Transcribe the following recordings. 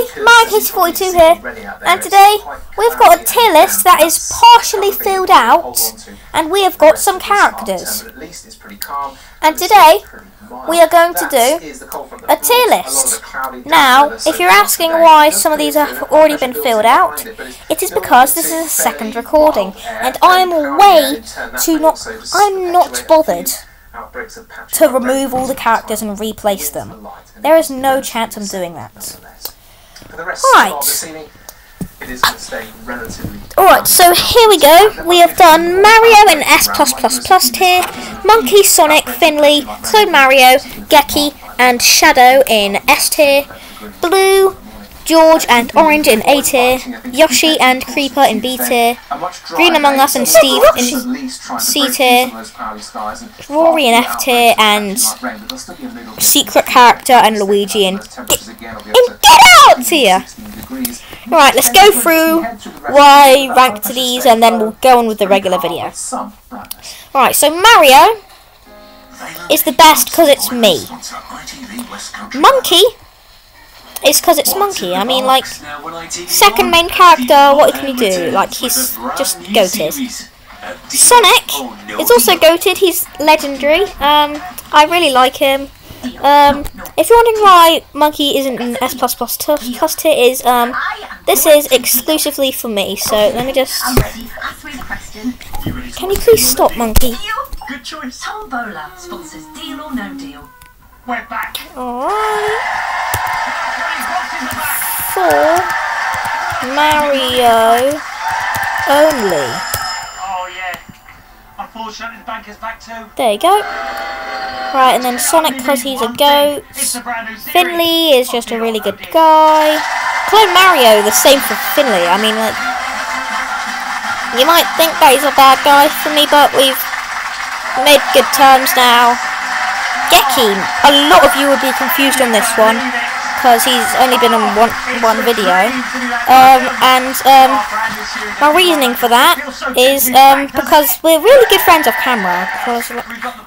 Hi, MC42 here, and today we've got a tier list that is partially filled out, and we have got some characters. And today we are going to do a tier list. Now, if you're asking why some of these have already been filled out, it is because this is a second recording, and I'm way too not, I'm not bothered to remove all the characters and replace them. There is no chance I'm doing that. Right. Alright, so here we go. We have done Mario in S++ tier, Monkey, Sonic, Finley, Clone Mario, Geki, and Shadow in S tier, Blue, George and Orange in A tier, Yoshi and Creeper in B tier, Green Among Us and Steve in C tier, Rory in F tier, and Secret Character and Luigi in, in Get Out tier. Right, let's go through why ranked these and then we'll go on with the regular video. Alright, so Mario is the best because it's me. Monkey it's because it's Monkey. I mean, like, second main character, what can you do? Like, he's just goated. Sonic is also goated. He's legendary. Um, I really like him. Um, if you're wondering why Monkey isn't an S++ plus tier, is um, this is exclusively for me. So let me just. Can you please stop, Monkey? Good choice. Tombola sponsors Deal or No Deal. We're back. Alright for Mario only. Oh yeah. Unfortunately, the bank is back too. There you go. Right, and then Sonic he's a goat. Finley is just a really good guy. Clone Mario, the same for Finley. I mean, like, you might think that he's a bad guy for me, but we've made good terms now. Geki, a lot of you would be confused on this one because he's only been on one one video. Um, and um, my reasoning for that is um, because we're really good friends off camera. Because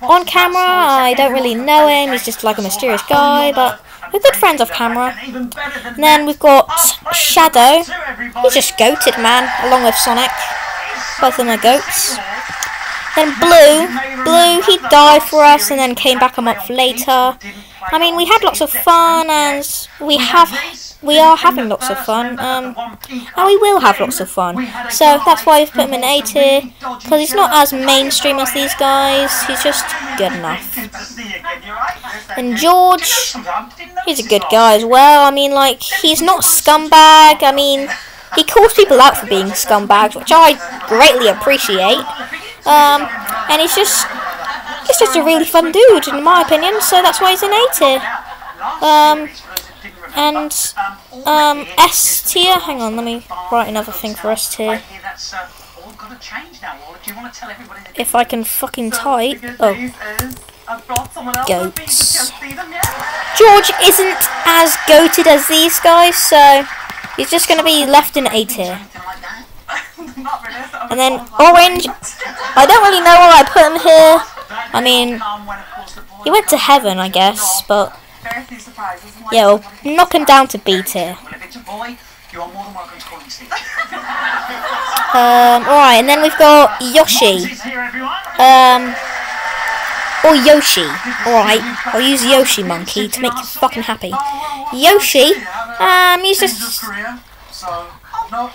on camera, I don't really know him. He's just like a mysterious guy, but we're good friends off camera. And then we've got Shadow. He's just goated, man, along with Sonic. Both of them are goats. Then Blue, Blue, he died for us and then came back a month later. I mean, we had lots of fun, and we have, we are having lots of fun, um, and we will have lots of fun. So that's why we've put him in A tier, because he's not as mainstream as these guys. He's just good enough. And George, he's a good guy as well. I mean, like, he's not scumbag. I mean, he calls people out for being scumbags, which I greatly appreciate. Um, and he's just He's just a really fun dude, in my opinion, so that's why he's an A tier. Um, and um, S tier. Hang on, let me write another thing for S tier. If I can fucking type. Oh. Goats. George isn't as goated as these guys, so he's just going to be left in A tier. And then Orange, I don't really know why I put him here. I mean, he went to heaven, I guess, but yeah, we'll knock him down to B tier. Um, alright, and then we've got Yoshi. Um, or Yoshi. Alright, I'll use Yoshi Monkey to make you fucking happy. Yoshi, um, he's just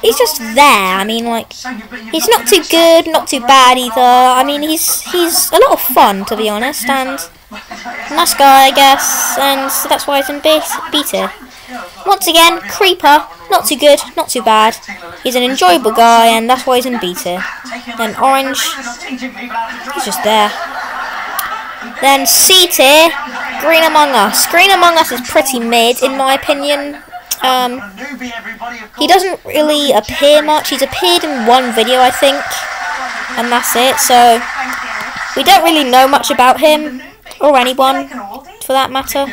he's just there. I mean, like, he's not too good, not too bad either. I mean, he's he's a lot of fun, to be honest, and nice guy, I guess, and so that's why he's in B, B. Once again, Creeper, not too good, not too bad. He's an enjoyable guy, and that's why he's in Beta. Then Orange, he's just there. Then C tier, Green Among Us. Green Among Us is pretty mid, in my opinion. Um, he doesn't really appear much. He's appeared in one video, I think, and that's it. So we don't really know much about him or anyone, for that matter.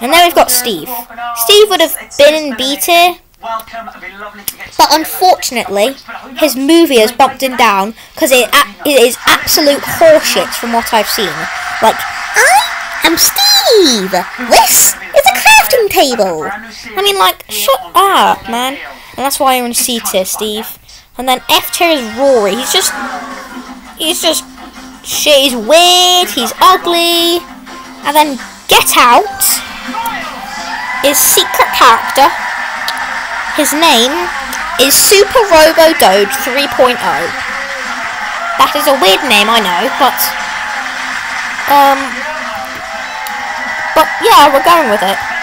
And then we've got Steve. Steve would have been in B tier, but unfortunately, his movie has bumped him down because it, it is absolute horseshit from what I've seen. Like, I am Steve. This crafting table. I mean, like, shut up, man. And that's why you're in C tier, Steve. And then F tier is Rory. He's just, he's just shit. He's weird. He's ugly. And then Get Out is secret character. His name is Super Robo Doge 3.0. That is a weird name, I know, but um, but yeah, we're going with it.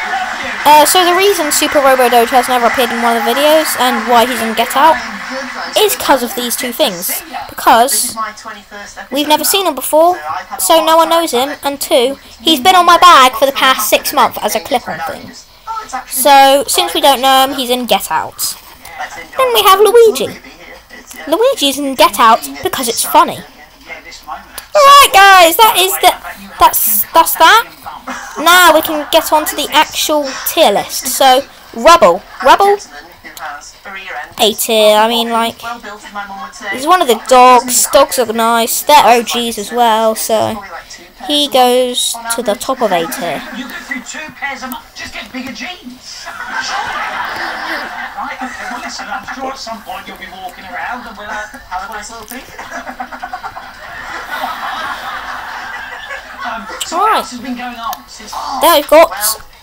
Uh, so the reason Super Robo Doge has never appeared in one of the videos and why he's in Get Out is because of these two things. Because we've never seen him before, so no one knows him, and two, he's been on my bag for the past six months as a clip-on thing. So, since we don't know him, he's in Get Out. Then we have Luigi. Luigi's in Get Out because it's funny. Alright guys, that is the that's that's that. Now we can get on to the actual tier list. So Rubble. Rubble A tier, I mean like he's one of the dogs. Dogs are nice. They're OGs as well, so he goes to the top of A tier. Right, listen, I'm sure at some point you'll be walking around and we'll have a nice little tea. um, so what Alright. else has been going on since... Then we've got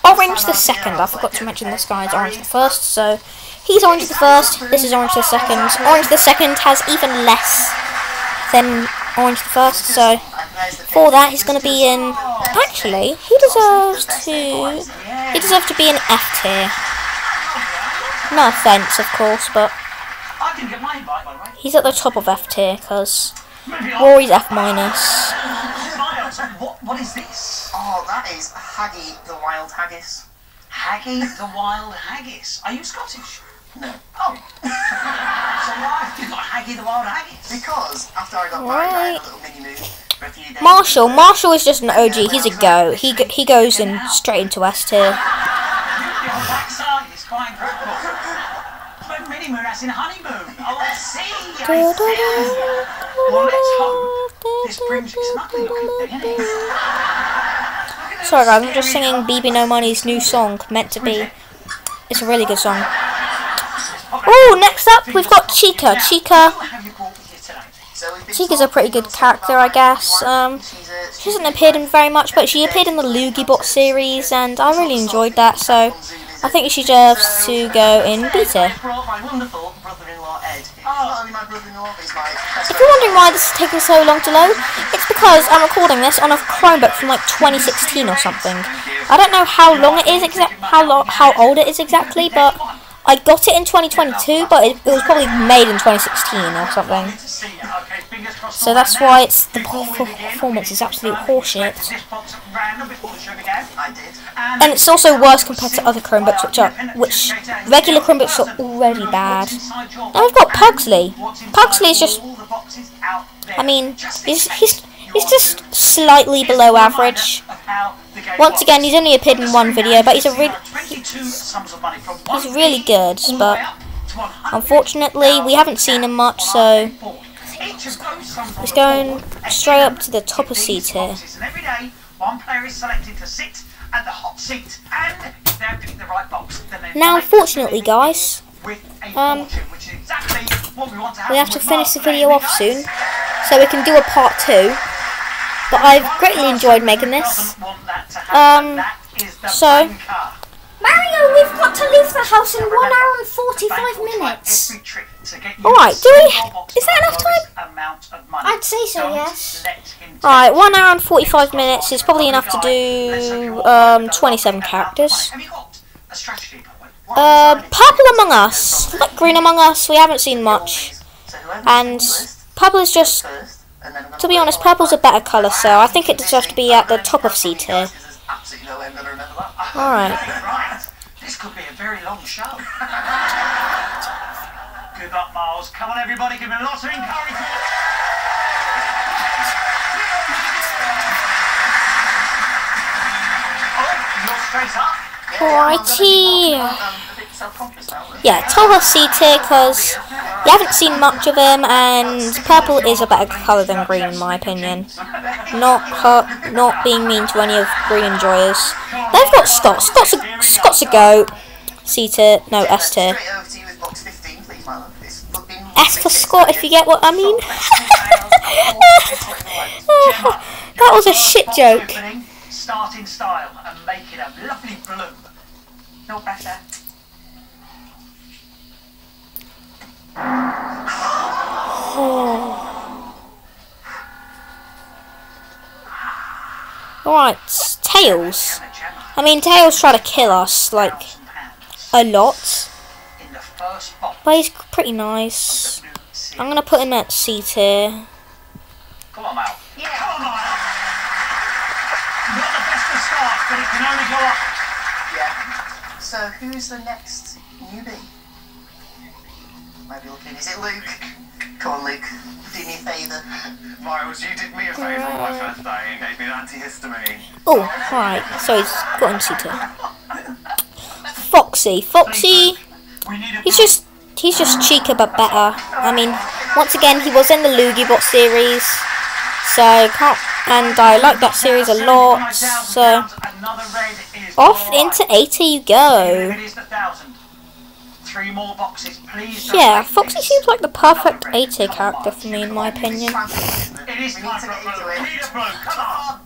Orange the second. I forgot to mention this guy is Orange the first, so he's Orange the first, this is Orange the second. Orange the second has even less than Orange the first, so for that he's gonna be in actually he deserves to he deserves to be in F tier. No offense of course, but I didn't get my invite, by the way. he's at the top of F tier because Rory's F minus. Miles, What, what is this? Oh, that is Haggy the Wild Haggis. Haggy the Wild Haggis. Are you Scottish? No. Oh. so why have you got Haggy the Wild Haggis? Because after I got married, I had Right. a little mini move for a few days. Marshall, Marshall is just an OG. He's a go. He he goes in straight into S tier. Your backside is quite incredible. But mini moon as in honeymoon. Oh, I see. I see. Well, let's hope Sorry guys, I'm just singing BB No Money's new song, Meant to Be. It's a really good song. Oh, next up we've got Chica. Chica, Chica's a pretty good character, I guess. Um, she hasn't appeared in very much, but she appeared in the Loogie Bot series, and I really enjoyed that. So I think she deserves to go in B tier. I brought my wonderful brother-in-law Ed. He's not only my brother-in-law, he's my best If you're wondering why this is taking so long to load, it's because I'm recording this on a Chromebook from like 2016 or something. I don't know how long it is exact, how how old it is exactly, but I got it in 2022, but it, it was probably made in 2016 or something. So that's why it's the performance is absolute horseshit. And it's also worse compared to other Chromebooks, which are which regular Chromebooks are already bad. Now we've got Pugsley. Pugsley is just, I mean, he's he's he's just slightly below average. Once again, he's only appeared in one video, but he's a re- he's really good, but unfortunately we haven't seen him much, so He's going straight up to the top of C tier. And every day, one player is selected to sit at the hot seat, and if they pick the right box, Now, fight unfortunately, guys, um, fortune, which is exactly what we want to we have to with finish the video today, off soon, so we can do a part two. But I've greatly enjoyed making this. doesn't want that to happen. Um, That is the so- Mario, we've got to leave the house in one hour and 45 bank will try minutes. every trick to get you Alright, do we- sell is that enough time? lowest amount of money. I'd say so, yes. Alright, one hour and 45 minutes is probably enough to do um, 27 characters. Have you got a strategy, by the way? Uh, Purple Among Us. Like Green Among Us, we haven't seen much. And in the list Purple is just, first, and then I'm gonna be honest, Purple's a better colour, so I think it deserves to be at the top of C tier. There's absolutely no way I'm gonna remember that. Alright. This could be a very long show. Good luck, Miles. Come on, everybody. Give me lots of encouragement. Oh, you're straight up. Righty. Yeah, tell her C because you haven't seen much of him, and purple is a better colour than green in my opinion. Not her, not being mean to any of green enjoyers. They've got Scott. Scott's a, Scott's a goat. C no S tier. To you with box 15, please, my love. It's been S for Scott, if you get what I mean. that was a shit joke. Opening, Start in style and make it a lovely bloom. No pressure. Alright, Tails. Gemma, Gemma, I mean, Tails tried to kill us, like, a lot. in the first box. But he's pretty nice. I'm gonna put him at C tier. Come on, Mal. Yeah. Come on, Mal. Not the best of start, but it can only go up. Yeah. So who's the next newbie? Maybe looking. Is it Luke? Come on, Luke. Do me a favour. Miles, you did me a favour on my first day and gave me an antihistamine. Oh, right. So he's got him C. Foxy. Foxy, We need a he's just he's just cheeky but better. I mean, once again, he was in the Loogie Bot series, so can't. And I like that series a lot. So Another red is off into 80 you Even go. Three more boxes, please. don't Yeah, Foxy this seems like the perfect another red. A tier Come on, character for me, in my opinion. It is We time need to for a get into blue. it. We need a blue. Come on.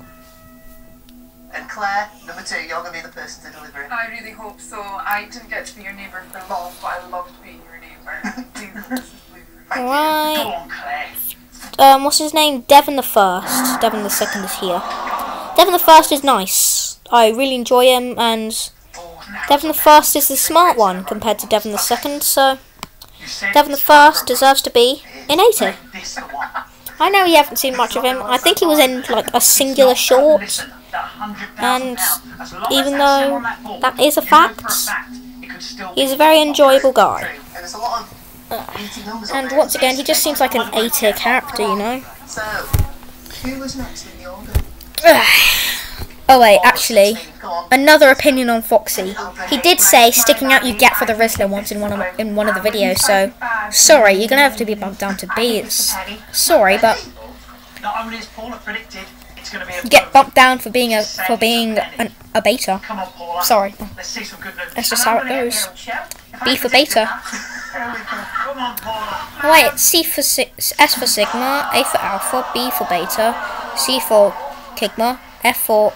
And Claire, number two, you're going to be the person to deliver it. I really hope so. I didn't get to be your neighbour for long, but I loved being your neighbour. Please, this is blue. Go Right. on, Claire. Um, what's his name? Devon the First. Devon the Second is here. Devon the First is nice. I really enjoy him, and now Devon the First is the smart one compared to Devon the Second. So Devon the First deserves to be in A tier. Make this the one. I know you haven't seen much of him. I think he was in like a singular short. Listen, the £100,000 and pound, as long even though that is a you know for fact, fact it could still He's a very enjoyable guy. True. And there's a lot of meaty numbers on And there. once again, he just seems like an A tier character, you know. So, who was next in the order? Oh wait, actually, another opinion on Foxy. He did say sticking out you get for the Rizzler once in one of in one of the videos. So sorry, you're gonna have to be bumped down to B. It's sorry, but you get bumped down for being a for being an, a beta. Sorry. That's just how it goes. B for beta. wait, C for si- S for Sigma, A for Alpha, B for Beta, C for Kigma, F for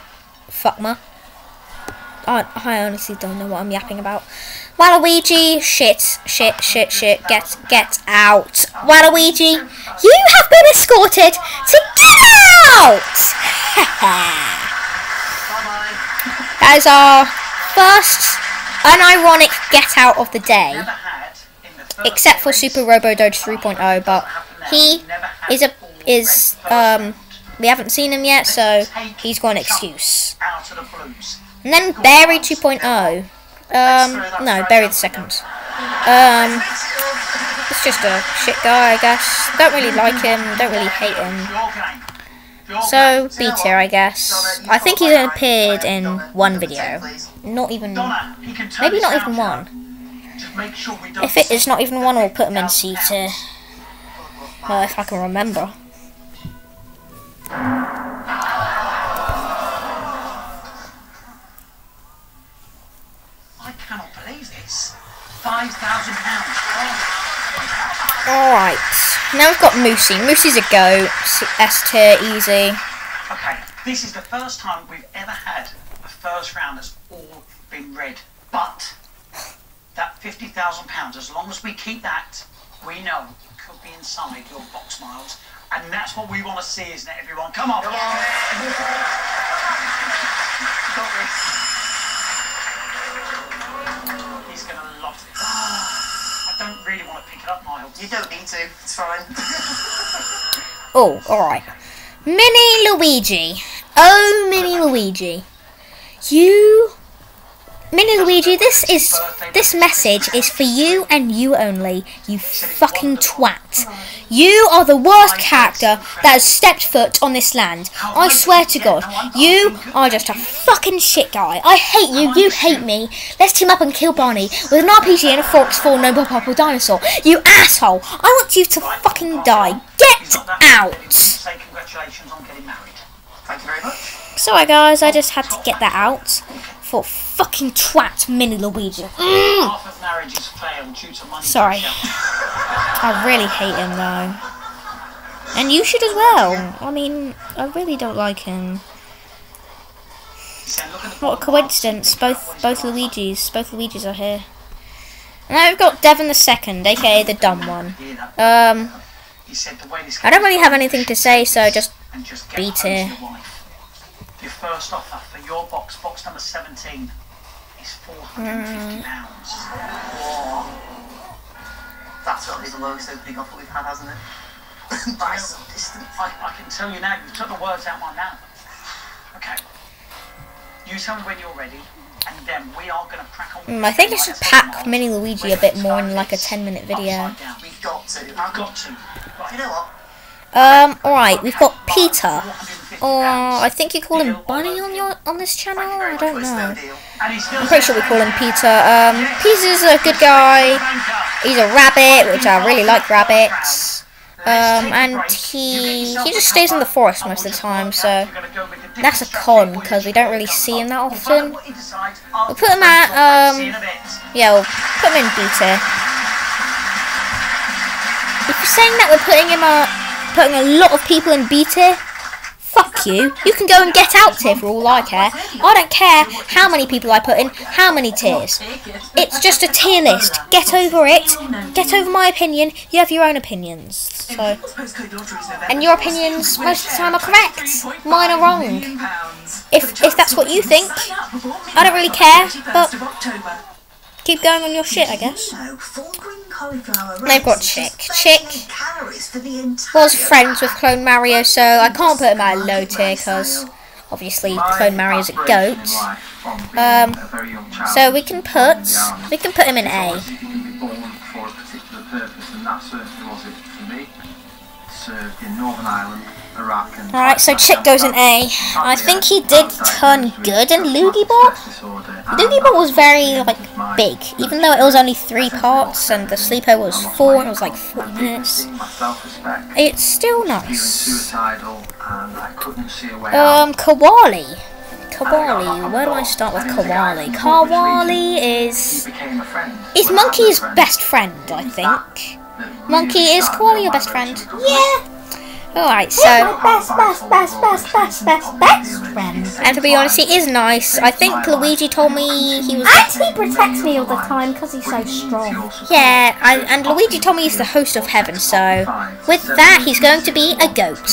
Fuckma. I, I honestly don't know what I'm yapping about. Waluigi, shit, shit, shit, shit, get, get out. Waluigi, you have been escorted to get out! that is our first unironic get out of the day Never had in the first except for. Super Robo Doge 3.0, but he is a is um we haven't seen him yet, so he's got an excuse. Out of the blues. And then Barry 2.0, um no Barry the second, um it's just a shit guy I guess. Don't really like him, don't really hate him. Your game. Your So game. B tier I guess. I think he's appeared in one video, not even Donna, he can turn maybe not even one. Just make sure we don't If it is not even one, we'll put him in C tier. Well, if I can remember. £5,000. Oh. Alright, now we've got Moosey. Moosey's a go. S tier, easy. Okay, this is the first time we've ever had a first round that's all been red. But that £50,000, as long as we keep that, we know could be inside your box, Miles. And that's what we want to see, isn't it, everyone? Come on. Come on. He's gonna love this. I don't really want to pick it up, Miles. You don't need to. It's fine. Oh, alright. Mini Luigi. Oh, Mini Luigi. You Mini Luigi, this is this message is for you and you only. You fucking twat. You are the worst character that has stepped foot on this land. I swear to God, you are just a fucking shit guy. I hate you. You hate me. Let's team up and kill Barney with an RPG and a Fox 4 Noble Purple Dinosaur. You asshole. I want you to fucking die. Get out. Say congratulations on getting married. Thank you very much. Sorry guys, I just had to get that out. For fucking twat Mini Luigi. Mm. Half of marriages fail due to money. Sorry. I really hate him though. And you should as well. I mean, I really don't like him. So look at the What a coincidence. Both both. Luigis. Both Luigis are here. And now we've got Devon the second, aka the dumb one. Um, He said the way this I don't really have anything to say, so just and just get beat it. Your wife. Your first offer for your box, box number 17, is 450 pounds. That's got to the lowest opening offer we've had, hasn't it? By some distance. I, I can tell you now, you took the words out my mouth. Okay. You tell me when you're ready, and then we are going to crack on. mm, I think I should pack Mini Luigi a bit more in like a 10 minute video. We've got to. I've got to. You know what? Um, alright, we've got Peter. 450 Or. I think you call him Bunny on your on this channel. Thank you very I don't know. no deal. And he's still I'm pretty sure we call him Peter. Um, Peter's a good guy. He's a rabbit, which I really like rabbits. Um, and he he just stays in the forest most of the time, so that's a con because we don't really see him that often. We'll put him at um, yeah, we'll put him in tier. If you're saying that we're putting him uh, putting a lot of people in B tier, fuck you. You can go and get out here for all I care. I don't care how many people I put in, how many tiers. It's just a tier list. Get over it. Get over my opinion. You have your own opinions. So, and your opinions most of the time are correct. Mine are wrong. If if that's what you think, I don't really care. But keep going on your shit, I guess. They've got Chick. Chick was friends with Clone Mario, so I can't put him at a low tier because obviously Clone Mario's a goat. Um, so we can put we can put him in A. Alright, so Chick goes in A. I think he did turn good in Loogie Ball. Loogie Ball was very like big, even though it was only three parts and the sleeper was four and it was like 40 minutes. It's still nice. Um, Kawali. Kawali. Where do I start with Kawali? Kawali is is Monkey's best friend, I think. Monkey is Kawali your best friend? Yeah. Alright, so best, best, best, best, best, best, best friend. and to be honest, he is nice. I think Luigi told me he was He protects me all the time because he's so strong. Yeah, I, and Luigi told me he's the host of heaven, so with that, he's going to be a goat.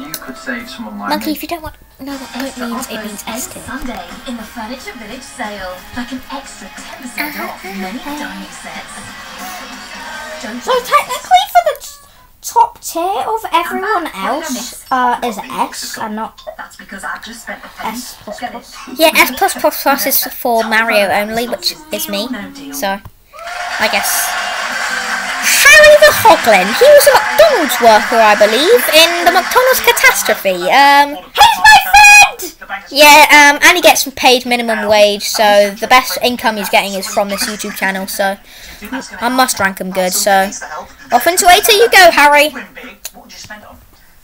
You could save someone like Monkey, if you don't want know what goat means, it means S. Sunday in the Furniture Village sale. Like an extra 10% off many dining sets. Don't So technically, for the t- top tier of everyone else, uh, is S and not because I've just spent a. S plus Get plus. it? Yeah, S plus plus plus is for Mario only, which is me. So, I guess. Harry the Hoglin. He was a McDonald's worker, I believe, in the McDonald's catastrophe. Um, he's my friend. Yeah, um, and he gets paid minimum wage, so the best income he's getting is from this YouTube channel. So, I must rank him good. So, Needs the help. off into A tier you go, Harry. What would you spend on?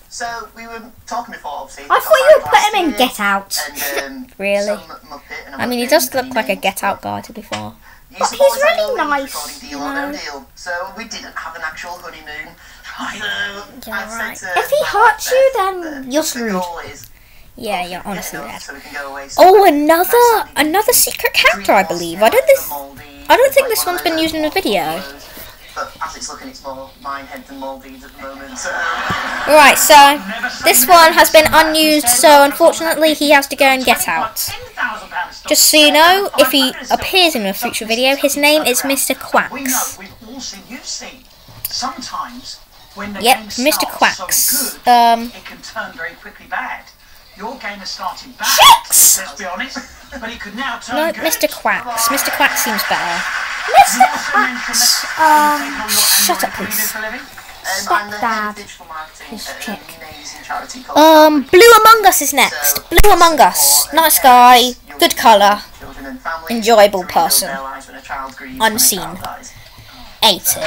So we were talking before, obviously. I thought you would put him in Get Out. And, um, Really? some Muppet and a I mean, he does look like a. Get Out guy, to be fair. But he's really know he was nice, Deal you or no deal. So we didn't have an actual honeymoon. So Yeah, right. If he hurts you, that then you're the screwed. Yeah, you're honestly dead. So we can go away. So Oh, another another secret character, I believe. I don't this. I don't think this one's been used in a video. But as it's looking, it's more Minehead than Maldives at the moment. Right, so this one has been unused, so unfortunately he has to go and get out. Just so you know, if he appears in a future video, his name is Mr. Quacks. we've all seen, you've seen. Sometimes when the Yep, Mr. Quacks. so good, Um, it can turn very quickly bad. Your game is starting back. Let's be honest. But it could now turn No, good. Mr. Quacks. Mr. Quacks seems better. Mr. Quacks! Um, shut up, please. Stop that. This chick. Um, Blue Among Us is next. Blue Among Us. Nice guy. Good colour. Enjoyable person. Unseen. 80.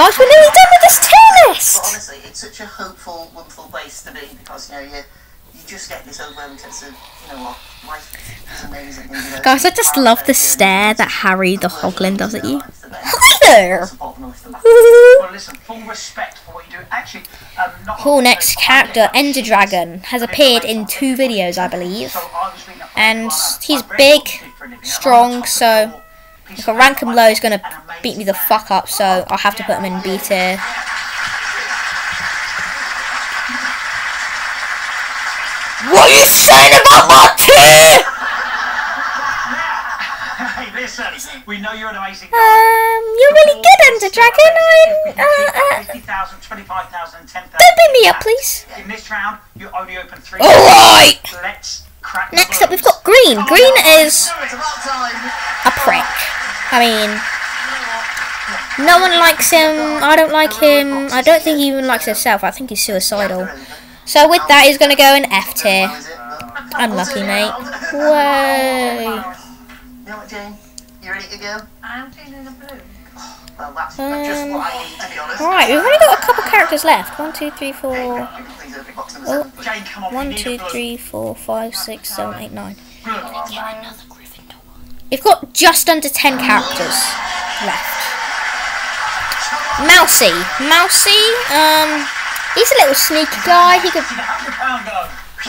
Guys, we're nearly done with this tier But honestly, it's such a hopeful, wonderful place to be because you know you you just get this overwhelming sense of you know what life is amazing. you know, Guys, I just love the stare that Harry the Hoglin does at you. lives to them. Hi there! Support them with the back. Well, listen, full respect for what you do. Actually, um, not Cool, next character, Ender Dragon, has appeared in two videos, I believe. So I was reading up on And he's big, confident for a living. strong, I'm on top of so. If I rank him low, he's gonna beat me the fuck up, so I'll have to put him in B tier. What are you saying about my tier? Hey, listen, we know you're an amazing guy. Um, you're really good, Ender Dragon. I'm, uh, uh, 50,000, 25,000, 10,000. don't beat me up, please. In this round, you only open three. Alright! Let's crack Next up, we've got Green. Green is do it. It's about time. a prick. I mean, no one likes him. I don't like him. I don't think he even likes himself. I think he's suicidal. So with that, he's gonna go in F tier. Unlucky, mate. Jane? You ready to go? I'm feeling the blue. Well, that's just Um, to. Alright, we've only got a couple characters left. One, two, three, four. Oh. One, two, three, four, five, six, seven, eight, nine. You've got just under ten characters left. Mousy. Mousy, um, he's a little sneaky guy. He could,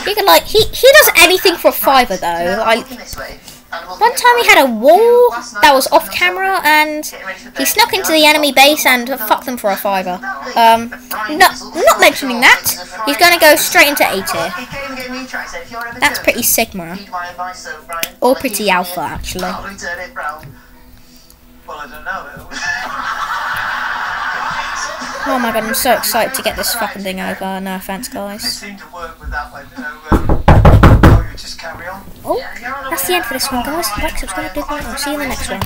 he could like, he, he does anything for a fiver though. Like, looking this way, and looking one time he had a wall that was off camera and getting ready for he snuck into the enemy base and fucked them for a fiver. Um, no, not mentioning that. He's gonna go straight into A tier. He came and gave me a try, said, if you're ever That's pretty Sigma. heed my advice, though, Brian. Or pretty alpha, actually. I'll return it round. Well, I don't know. Oh my god, I'm so excited to get this fucking thing over. No offense, guys. Just carry on. Oh, that's the end for this one, guys. Like, subscribe, do and I'll see you in the next one.